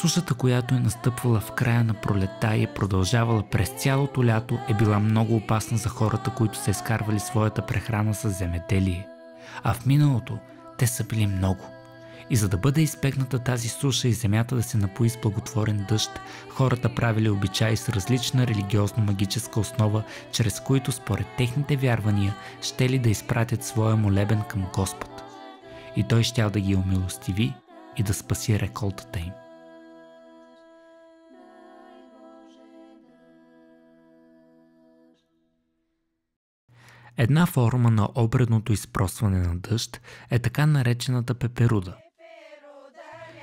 Сушата, която е настъпвала в края на пролета и е продължавала през цялото лято, е била много опасна за хората, които са изкарвали своята прехрана с земеделие. А в миналото те са били много. И за да бъде изпекната тази суша и земята да се напои с благотворен дъжд, хората правили обичаи с различна религиозно-магическа основа, чрез които според техните вярвания ще ли да изпратят своя молебен към Господ. И той щял да ги умилостиви и да спаси реколтата им. Една форма на обредното изпросване на дъжд е така наречената пеперуда.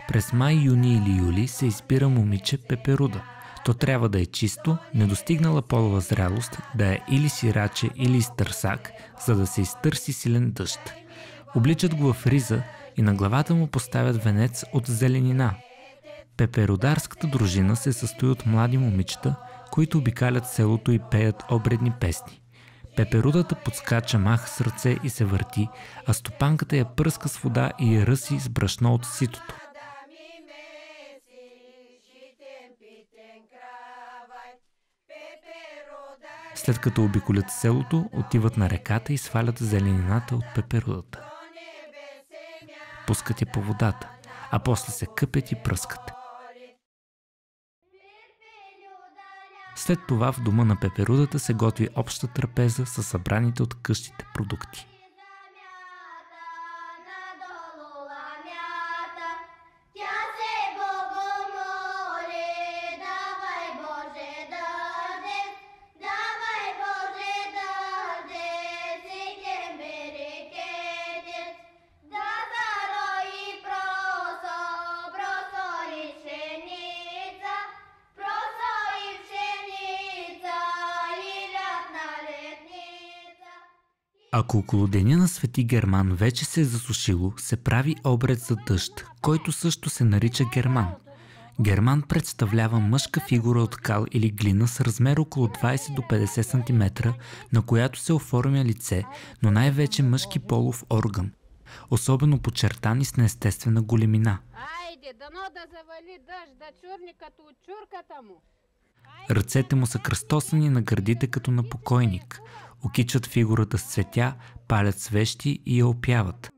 През май, юни или юли се избира момиче пеперуда. То трябва да е чисто, недостигнала полова зрялост, да е или сираче, или изтърсак, за да се изтърси силен дъжд. Обличат го в риза и на главата му поставят венец от зеленина. Пеперодарската дружина се състои от млади момичета, които обикалят селото и пеят обредни песни. Пеперудата подскача мах с ръце и се върти, а стопанката я пръска с вода и я ръси с брашно от ситото. След като обиколят селото, отиват на реката и свалят зеленината от пеперудата. Пускат я по водата, а после се къпят и пръскат. След това в дома на пеперудата се готви обща трапеза с събраните от къщите продукти. Ако около деня на Свети Герман вече се е засушило, се прави обред за дъжд, който също се нарича Герман. Герман представлява мъжка фигура от кал или глина с размер около 20 до 50 см, на която се оформя лице, но най-вече мъжки полов орган, особено подчертани с неестествена големина. Айде, дано да завали дъжд, да чурни като чурката му. Ръцете му са кръстосани на гърдите като на покойник. Окичат фигурата с цветя, палят свещи и я опяват.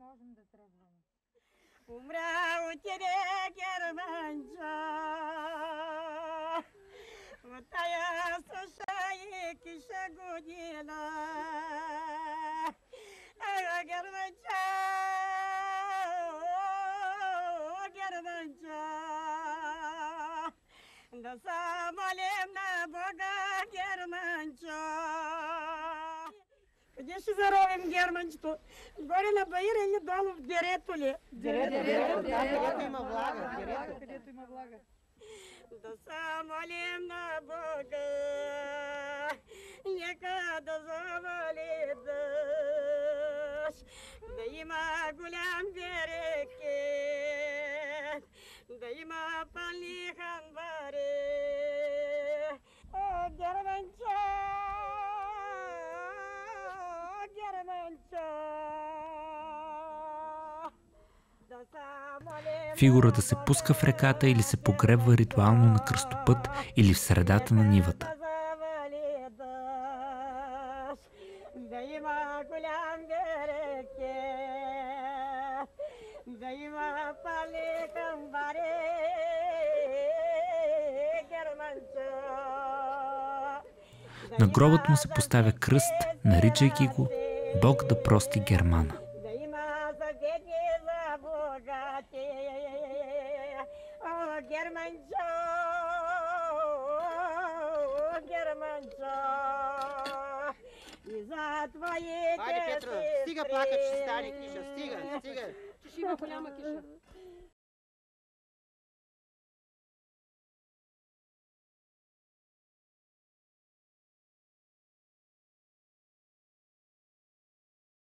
Са Да Dasam на Бога Германчо. Где Конечно, здоровым Германчо. Горе на Баира или долу в Деретуле. Деретуле, да, где има влага. Где има влага. Да Dasam алемна Бога. Нека да завалидаш. Да има голям береке. Да има палиха. Фигурата се пуска в реката или се погребва ритуално на кръстопът или в средата на нивата. На гробът му се поставя кръст, наричайки го Бог да прости Германа. Да има за бедни за богати, о, Германчо, Германчо, и за твоите Хайде, Петро, стига плакат, ще стане киша, стига, стига. Ще има голяма киша.